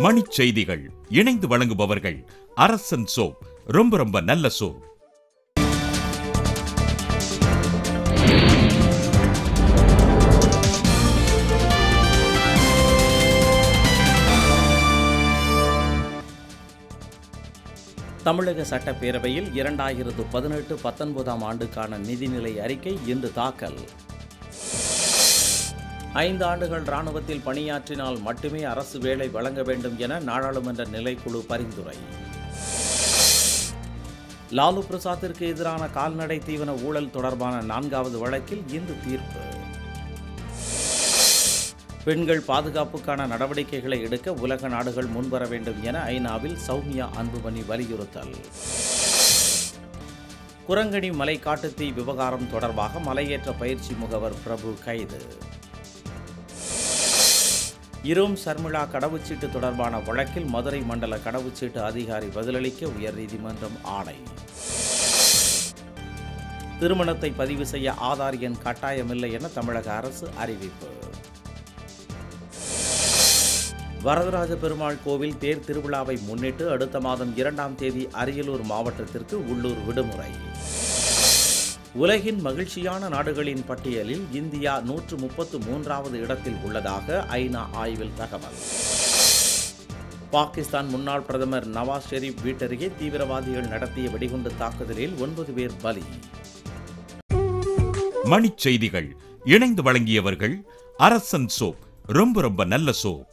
மணிச் செய்திகள் இணைந்து வழங்குபவர்கள் அரசன் சோப் ரொம்ப ரொம்ப நல்ல சோப் தமிழக சட்டப்பேரவையில் இரண்டாயிரத்து பதினெட்டு பத்தொன்பதாம் ஆண்டுக்கான நிதிநிலை அறிக்கை இன்று தாக்கல். ஐந்து ஆண்டுகள் ராணுவத்தில் பணியாற்றினால் மட்டுமே அரசு வேலை வழங்க வேண்டும் என நாடாளுமன்ற நிலைக்குழு பரிந்துரை. லாலு பிரசாத்திற்கு எதிரான கால்நடை தீவன ஊழல் தொடர்பான நான்காவது வழக்கில் இன்று தீர்ப்பு. பெண்கள் பாதுகாப்புக்கான நடவடிக்கைகளை எடுக்க உலக நாடுகள் முன்வர வேண்டும் என ஐநாவில் சௌமியா அன்புமணி வலியுறுத்தல். குரங்கணி மலை காட்டுத்தீ விவகாரம் தொடர்பாக மலையேற்ற பயிற்சி முகவர் பிரபு கைது. இரோம் சர்மிளா கடவுச்சீட்டு தொடர்பான வழக்கில் மதுரை மண்டல கடவுச்சீட்டு அதிகாரி பதிலளிக்க உயர்நீதிமன்றம் ஆணை. திருமணத்தை பதிவு செய்ய ஆதார் எண் கட்டாயமில்லை என தமிழக அரசு அறிவிப்பு. வரதராஜ பெருமாள் கோவில் தேர் திருவிழாவை முன்னிட்டு அடுத்த மாதம் இரண்டாம் தேதி அரியலூர் மாவட்டத்திற்கு உள்ளூர் விடுமுறை. உலகின் மகிழ்ச்சியான நாடுகளின் பட்டியலில் இந்தியா நூற்று முப்பத்து மூன்றாவது இடத்தில் உள்ளதாக ஐநா ஆய்வில் தகவல். பாகிஸ்தான் முன்னாள் பிரதமர் நவாஸ் ஷெரீப் வீட்டருகே தீவிரவாதிகள் நடத்திய வெடிகுண்டு தாக்குதலில் ஒன்பது பேர் பலி. மணிச் செய்திகள். இணைந்து வழங்கியவர்கள் அரசன் சோப். ரொம்ப ரொம்ப நல்ல சோப்.